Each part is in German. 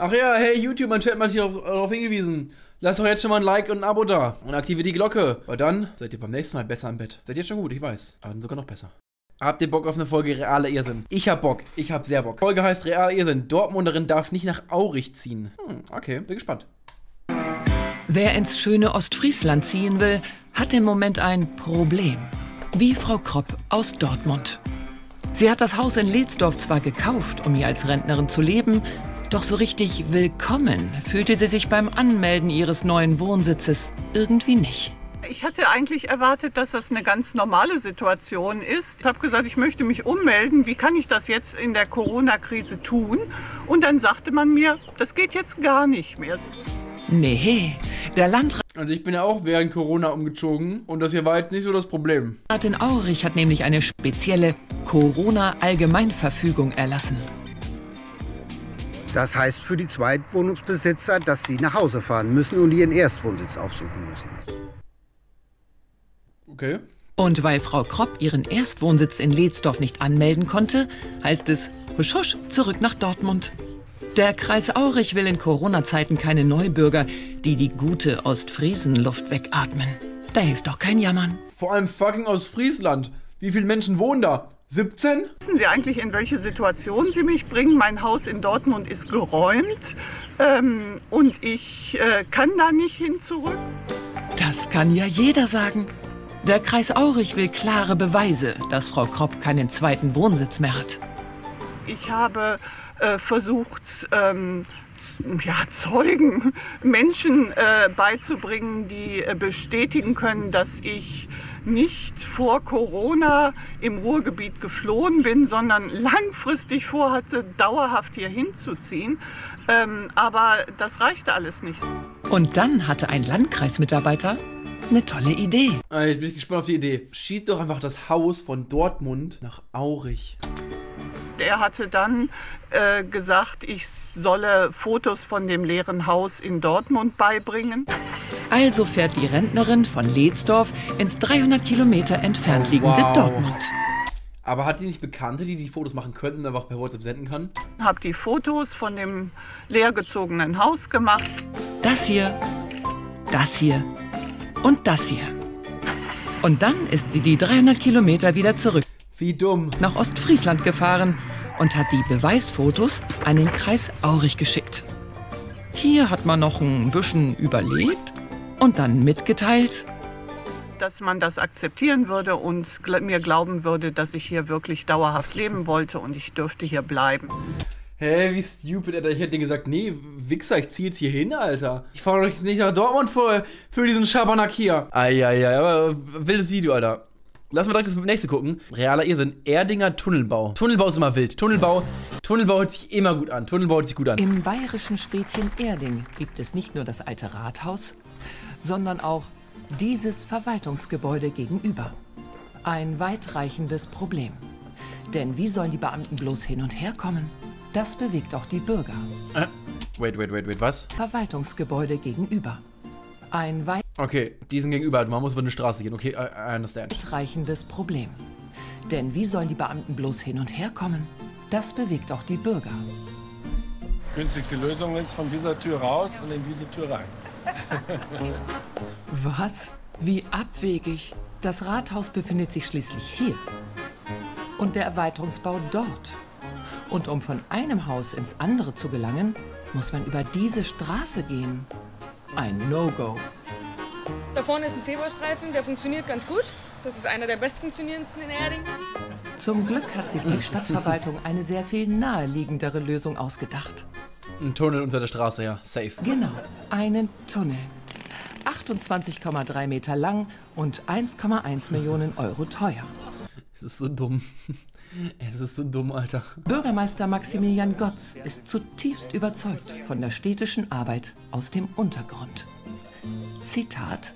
Ach ja, hey YouTube, mein Chat hat dich darauf hingewiesen. Lasst doch jetzt schon mal ein Like und ein Abo da und aktiviert die Glocke. Weil dann seid ihr beim nächsten Mal besser im Bett. Seid jetzt schon gut, ich weiß. Aber dann sogar noch besser. Habt ihr Bock auf eine Folge realer Irrsinn? Ich hab Bock. Ich hab sehr Bock. Folge heißt realer Irrsinn. Dortmunderin darf nicht nach Aurich ziehen. Hm, okay, bin gespannt. Wer ins schöne Ostfriesland ziehen will, hat im Moment ein Problem. Wie Frau Kropp aus Dortmund. Sie hat das Haus in Ledsdorf zwar gekauft, um hier als Rentnerin zu leben, doch so richtig willkommen fühlte sie sich beim Anmelden ihres neuen Wohnsitzes irgendwie nicht. Ich hatte eigentlich erwartet, dass das eine ganz normale Situation ist. Ich habe gesagt, ich möchte mich ummelden. Wie kann ich das jetzt in der Corona-Krise tun? Und dann sagte man mir, das geht jetzt gar nicht mehr. Nee, der Landrat Also ich bin ja auch während Corona umgezogen und das hier war jetzt nicht so das Problem. in Aurich hat nämlich eine spezielle Corona-Allgemeinverfügung erlassen. Das heißt für die Zweitwohnungsbesitzer, dass sie nach Hause fahren müssen und ihren Erstwohnsitz aufsuchen müssen. Okay. Und weil Frau Kropp ihren Erstwohnsitz in Ledsdorf nicht anmelden konnte, heißt es husch husch zurück nach Dortmund. Der Kreis Aurich will in Corona-Zeiten keine Neubürger, die die gute Ostfriesenluft wegatmen. Da hilft doch kein Jammern. Vor allem fucking aus Friesland. Wie viele Menschen wohnen da? 17? Wissen Sie eigentlich, in welche Situation Sie mich bringen? Mein Haus in Dortmund ist geräumt ähm, und ich äh, kann da nicht hin zurück. Das kann ja jeder sagen. Der Kreis Aurich will klare Beweise, dass Frau Kropp keinen zweiten Wohnsitz mehr hat. Ich habe äh, versucht, ähm, ja, Zeugen, Menschen äh, beizubringen, die äh, bestätigen können, dass ich nicht vor Corona im Ruhrgebiet geflohen bin, sondern langfristig vorhatte, dauerhaft hier hinzuziehen. Ähm, aber das reichte alles nicht. Und dann hatte ein Landkreismitarbeiter eine tolle Idee. Ah, Jetzt bin ich gespannt auf die Idee. Schieb doch einfach das Haus von Dortmund nach Aurich. Er hatte dann äh, gesagt, ich solle Fotos von dem leeren Haus in Dortmund beibringen. Also fährt die Rentnerin von Ledsdorf ins 300 Kilometer entfernt Oh, liegende wow. Dortmund. Aber hat die nicht Bekannte, die die Fotos machen könnten und einfach per WhatsApp senden kann? Habe die Fotos von dem leergezogenen Haus gemacht. Das hier, das hier und das hier. Und dann ist sie die 300 Kilometer wieder zurück Wie dumm. nach Ostfriesland gefahren und hat die Beweisfotos an den Kreis Aurich geschickt. Hier hat man noch ein bisschen überlegt und dann mitgeteilt, dass man das akzeptieren würde und mir glauben würde, dass ich hier wirklich dauerhaft leben wollte und ich dürfte hier bleiben. Hä, wie stupid, Alter. Ich hätte denen gesagt, nee, Wichser, ich zieh jetzt hier hin, Alter. Ich fahre euch nicht nach Dortmund für, für diesen Schabernack hier. Eieiei, aber wildes Video, Alter. Lass mal direkt das nächste gucken. Realer Irrsinn. Erdinger Tunnelbau. Tunnelbau ist immer wild. Tunnelbau, Tunnelbau hört sich immer gut an. Tunnelbau hört sich gut an. im bayerischen Städtchen Erding gibt es nicht nur das alte Rathaus, sondern auch dieses Verwaltungsgebäude gegenüber. Ein weitreichendes Problem. Denn wie sollen die Beamten bloß hin und her kommen? Das bewegt auch die Bürger. Äh, wait, wait, wait, wait, was? Verwaltungsgebäude gegenüber. Ein Okay, die sind gegenüber. Man muss über eine Straße gehen. Okay, I, I understand. weitreichendes Problem. Denn wie sollen die Beamten bloß hin und her kommen? Das bewegt auch die Bürger. günstigste Lösung ist von dieser Tür raus und in diese Tür rein. Was? Wie abwegig. Das Rathaus befindet sich schließlich hier. Und der Erweiterungsbau dort. Und um von einem Haus ins andere zu gelangen, muss man über diese Straße gehen. Ein No-Go. Da vorne ist ein Zebrastreifen, der funktioniert ganz gut. Das ist einer der bestfunktionierendsten in Erding. Zum Glück hat sich die Stadtverwaltung eine sehr viel naheliegendere Lösung ausgedacht. Ein Tunnel unter der Straße, ja. Safe. Genau, einen Tunnel. 28,3 Meter lang und 1,1 Millionen Euro teuer. Es ist so dumm. Es ist so dumm, Alter. Bürgermeister Maximilian Gotz ist zutiefst überzeugt von der städtischen Arbeit aus dem Untergrund. Zitat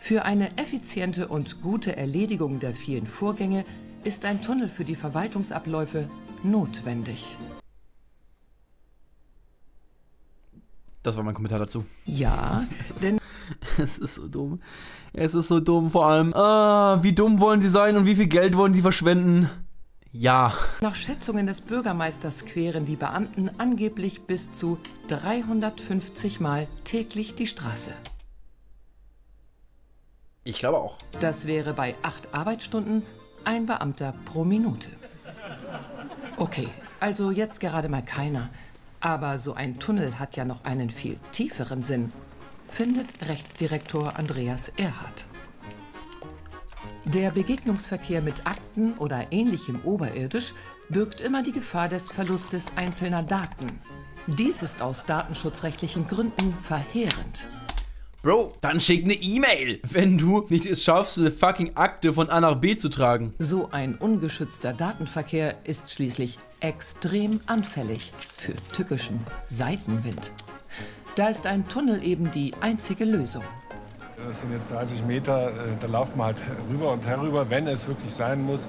Für eine effiziente und gute Erledigung der vielen Vorgänge ist ein Tunnel für die Verwaltungsabläufe notwendig. Das war mein Kommentar dazu. Ja, denn Es ist so dumm. Es ist so dumm. Vor allem, ah, wie dumm wollen sie sein und wie viel Geld wollen sie verschwenden? Ja. Nach Schätzungen des Bürgermeisters queren die Beamten angeblich bis zu 350 Mal täglich die Straße. Ich glaube auch. Das wäre bei acht Arbeitsstunden ein Beamter pro Minute. Okay, also jetzt gerade mal keiner. Aber so ein Tunnel hat ja noch einen viel tieferen Sinn, findet Rechtsdirektor Andreas Erhardt. Der Begegnungsverkehr mit Akten oder ähnlichem oberirdisch birgt immer die Gefahr des Verlustes einzelner Daten. Dies ist aus datenschutzrechtlichen Gründen verheerend. Bro, dann schick eine E-Mail, wenn du nicht es schaffst, eine fucking Akte von A nach B zu tragen. So ein ungeschützter Datenverkehr ist schließlich extrem anfällig für tückischen Seitenwind. Da ist ein Tunnel eben die einzige Lösung. Das sind jetzt 30 Meter, äh, da lauft man halt rüber und herüber, wenn es wirklich sein muss.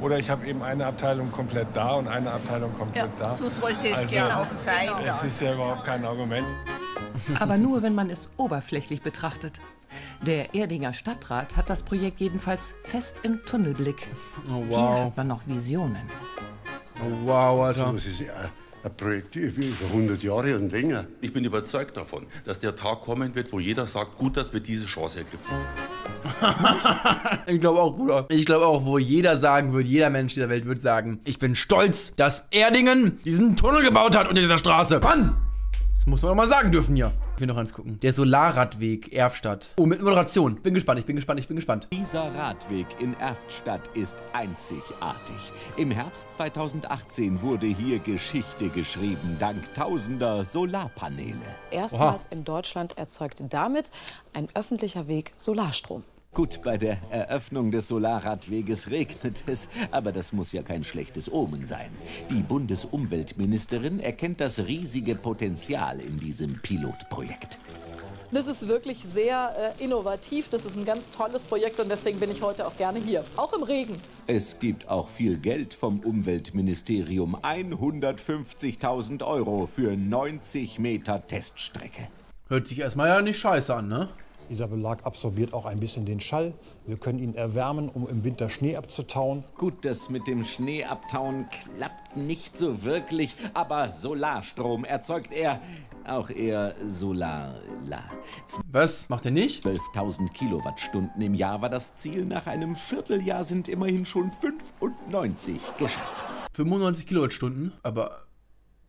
Oder ich habe eben eine Abteilung komplett da und eine Abteilung komplett da. So sollte es Also, ja auch sein. Es ist ja überhaupt kein Argument. Aber nur, wenn man es oberflächlich betrachtet. Der Erdinger Stadtrat hat das Projekt jedenfalls fest im Tunnelblick. Oh Hier wow. hat man noch Visionen. Oh wow, Alter. Ja ein Projekt für über 100 Jahre und länger. Ich bin überzeugt davon, dass der Tag kommen wird, wo jeder sagt, gut, dass wir diese Chance ergriffen haben. Ich glaube auch, Bruder. Ich glaube auch, wo jeder sagen wird, jeder Mensch dieser Welt wird sagen, ich bin stolz, dass Erdingen diesen Tunnel gebaut hat unter dieser Straße. Mann! Das muss man doch mal sagen dürfen hier. Will noch eins gucken. Der Solarradweg Erfstadt. Oh, mit Moderation. Bin gespannt, ich bin gespannt, ich bin gespannt. Dieser Radweg in Erftstadt ist einzigartig. Im Herbst 2018 wurde hier Geschichte geschrieben, dank tausender Solarpaneele. Erstmals in Deutschland erzeugt damit ein öffentlicher Weg Solarstrom. Gut, bei der Eröffnung des Solarradweges regnet es, aber das muss ja kein schlechtes Omen sein. Die Bundesumweltministerin erkennt das riesige Potenzial in diesem Pilotprojekt. Das ist wirklich sehr äh, innovativ. Das ist ein ganz tolles Projekt und deswegen bin ich heute auch gerne hier. Auch im Regen. Es gibt auch viel Geld vom Umweltministerium. 150.000 Euro für 90 Meter Teststrecke. Hört sich erstmal ja nicht scheiße an, ne? Dieser Belag absorbiert auch ein bisschen den Schall. Wir können ihn erwärmen, um im Winter Schnee abzutauen. Gut, das mit dem Schneeabtauen klappt nicht so wirklich, aber Solarstrom erzeugt er auch eher Solar. La. Was? Macht er nicht? 12.000 Kilowattstunden im Jahr war das Ziel. Nach einem Vierteljahr sind immerhin schon 95 geschafft. 95 Kilowattstunden, aber.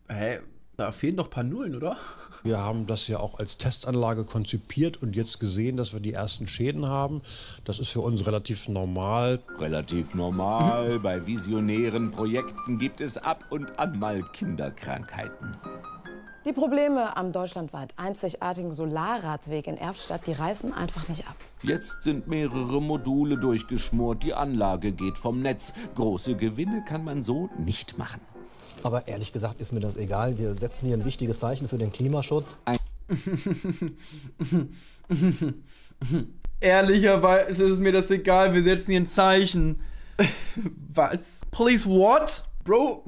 Hä? Da fehlen doch ein paar Nullen, oder? Wir haben das ja auch als Testanlage konzipiert und jetzt gesehen, dass wir die ersten Schäden haben. Das ist für uns relativ normal. Relativ normal. Bei visionären Projekten gibt es ab und an mal Kinderkrankheiten. Die Probleme am deutschlandweit einzigartigen Solarradweg in Erftstadt, die reißen einfach nicht ab. Jetzt sind mehrere Module durchgeschmort, die Anlage geht vom Netz. Große Gewinne kann man so nicht machen. Aber ehrlich gesagt ist mir das egal. Wir setzen hier ein wichtiges Zeichen für den Klimaschutz. Ehrlicherweise ist mir das egal, wir setzen hier ein Zeichen. Was? Please what? Bro.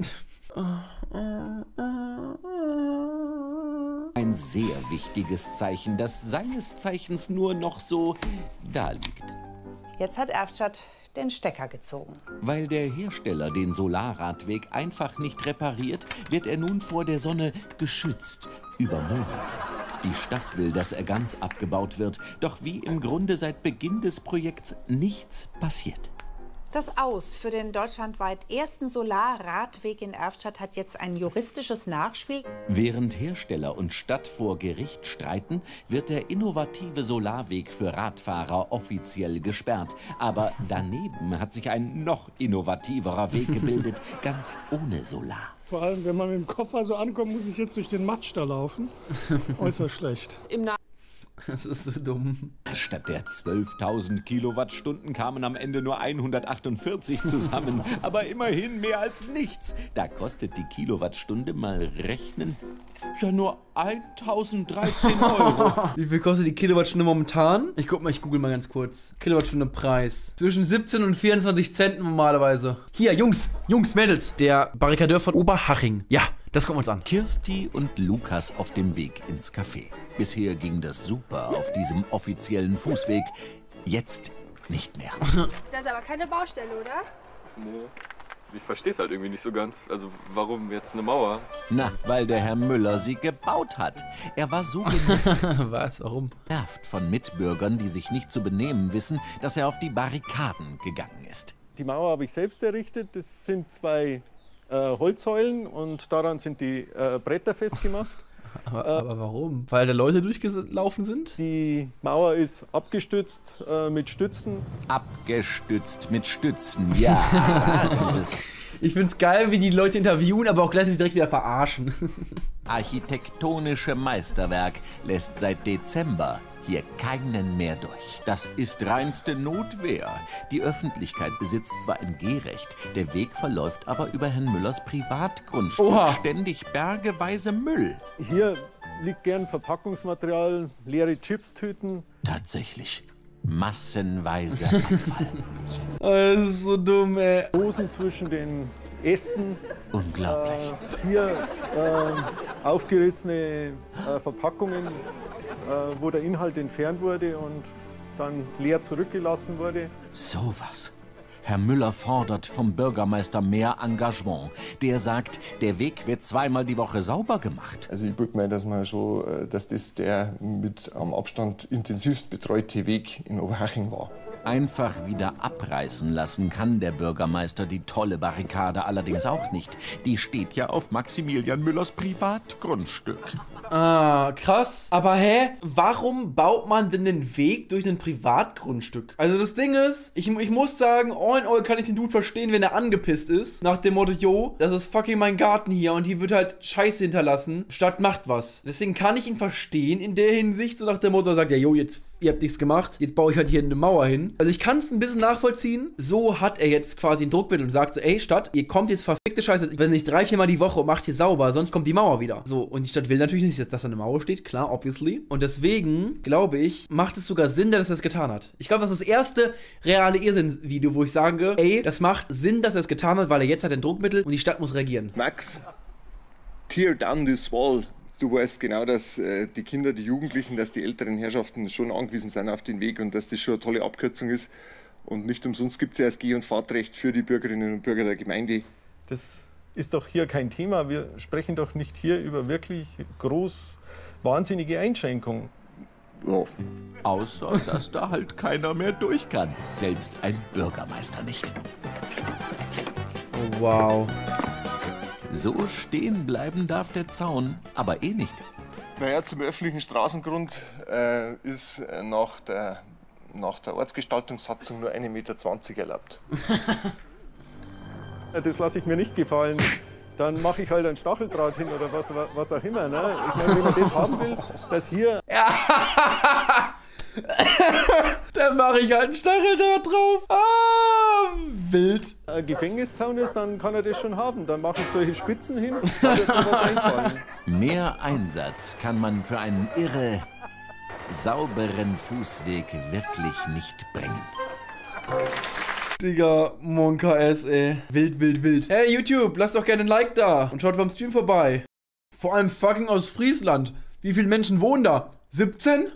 Ein sehr wichtiges Zeichen, das seines Zeichens nur noch so da liegt. Jetzt hat Erftstadt den Stecker gezogen. Weil der Hersteller den Solarradweg einfach nicht repariert, wird er nun vor der Sonne geschützt über Monate. Die Stadt will, dass er ganz abgebaut wird, doch wie im Grunde seit Beginn des Projekts nichts passiert. Das Aus für den deutschlandweit ersten Solarradweg in Erftstadt hat jetzt ein juristisches Nachspiel. Während Hersteller und Stadt vor Gericht streiten, wird der innovative Solarweg für Radfahrer offiziell gesperrt. Aber daneben hat sich ein noch innovativerer Weg gebildet, ganz ohne Solar. Vor allem, wenn man mit dem Koffer so ankommt, muss ich jetzt durch den Matsch da laufen. Äußerst schlecht. Im Na Das ist so dumm. Statt der 12.000 Kilowattstunden kamen am Ende nur 148 zusammen. Aber immerhin mehr als nichts. Da kostet die Kilowattstunde mal rechnen. Ja, nur 1013 Euro. Wie viel kostet die Kilowattstunde momentan? Ich guck mal, ich google mal ganz kurz. Kilowattstunde Preis. Zwischen 17 und 24 Cent normalerweise. Hier, Jungs, Jungs, Mädels. Der Barrikadeur von Oberhaching. Ja, das gucken wir uns an. Kirsti und Lukas auf dem Weg ins Café. Bisher ging das super auf diesem offiziellen Fußweg. Jetzt nicht mehr. Das ist aber keine Baustelle, oder? Nö. Ich verstehe es halt irgendwie nicht so ganz. Also warum jetzt eine Mauer? Na, weil der Herr Müller sie gebaut hat. Er war so Was? Warum? genervt von Mitbürgern, die sich nicht zu benehmen wissen, dass er auf die Barrikaden gegangen ist. Die Mauer habe ich selbst errichtet. Das sind zwei äh, Holzsäulen und daran sind die äh, Bretter festgemacht. Aber, aber warum? Weil da Leute durchgelaufen sind? Die Mauer ist abgestützt äh, mit Stützen. Abgestützt mit Stützen, ja. Dieses Ich find's geil, wie die Leute interviewen, aber auch gleichzeitig direkt wieder verarschen. architektonische Meisterwerk lässt seit Dezember hier keinen mehr durch. Das ist reinste Notwehr. Die Öffentlichkeit besitzt zwar ein Gehrecht, der Weg verläuft aber über Herrn Müllers Privatgrundstück. Oha. Ständig bergeweise Müll. Hier liegt gern Verpackungsmaterial, leere Chipstüten. Tatsächlich. Massenweise Abfall. das ist so dumm, ey. Dosen zwischen den Ästen. Unglaublich. Äh, hier äh, aufgerissene äh, Verpackungen, wo der Inhalt entfernt wurde und dann leer zurückgelassen wurde. Sowas. Herr Müller fordert vom Bürgermeister mehr Engagement. Der sagt, der Weg wird zweimal die Woche sauber gemacht. Also ich gucke mal, dass man schon, äh, dass das der mit am Abstand intensivst betreute Weg in Oberhaching war. Einfach wieder abreißen lassen kann der Bürgermeister die tolle Barrikade allerdings auch nicht. Die steht ja auf Maximilian Müllers Privatgrundstück. Ah, krass. Aber hä? Warum baut man denn den Weg durch ein Privatgrundstück? Also das Ding ist, ich, ich muss sagen, all in all kann ich den Dude verstehen, wenn er angepisst ist. Nach dem Motto, yo, das ist fucking mein Garten hier und hier wird halt Scheiße hinterlassen. Stadt macht was. Deswegen kann ich ihn verstehen in der Hinsicht, so nach dem Motto, er sagt, ja, yo, jetzt, ihr habt nichts gemacht, jetzt baue ich halt hier eine Mauer hin. Also ich kann es ein bisschen nachvollziehen. So hat er jetzt quasi ein Druckbild und sagt so, ey, Stadt, ihr kommt jetzt verfickte Scheiße, wenn nicht drei, viermal die Woche und macht hier sauber, sonst kommt die Mauer wieder. So, und die Stadt will natürlich nicht, dass, dass da eine Mauer steht, klar, obviously. Und deswegen, glaube ich, macht es sogar Sinn, dass er es getan hat. Ich glaube, das ist das erste reale Irrsinn-Video, wo ich sage, ey, das macht Sinn, dass er es getan hat, weil er jetzt hat ein Druckmittel und die Stadt muss reagieren. Max, tear down this wall. Du weißt genau, dass äh, die Kinder, die Jugendlichen, dass die älteren Herrschaften schon angewiesen sind auf den Weg und dass das schon eine tolle Abkürzung ist. Und nicht umsonst gibt es ja das Geh- und Fahrtrecht für die Bürgerinnen und Bürger der Gemeinde. Das ist doch hier kein Thema. Wir sprechen doch nicht hier über wirklich groß wahnsinnige Einschränkungen. Ja. Außer, dass da halt keiner mehr durch kann. Selbst ein Bürgermeister nicht. Oh, wow. So stehen bleiben darf der Zaun, aber eh nicht. Naja, zum öffentlichen Straßengrund äh, ist äh, nach der, nach der Ortsgestaltungssatzung nur 1,20 Meter erlaubt. Das lasse ich mir nicht gefallen. Dann mache ich halt ein Stacheldraht hin oder was, was auch immer. Ne? Ich meine, wenn man das haben will, dass hier Dann mache ich halt einen Stacheldraht drauf. Ah, wild. Ein Gefängniszaun ist, dann kann er das schon haben. Dann mache ich solche Spitzen hin. Mehr Einsatz kann man für einen irre, sauberen Fußweg wirklich nicht bringen. Digga, Monka S, ey. Wild, wild, wild. Hey, YouTube, lasst doch gerne ein Like da und schaut beim Stream vorbei. Vor allem fucking aus Friesland. Wie viele Menschen wohnen da? 17?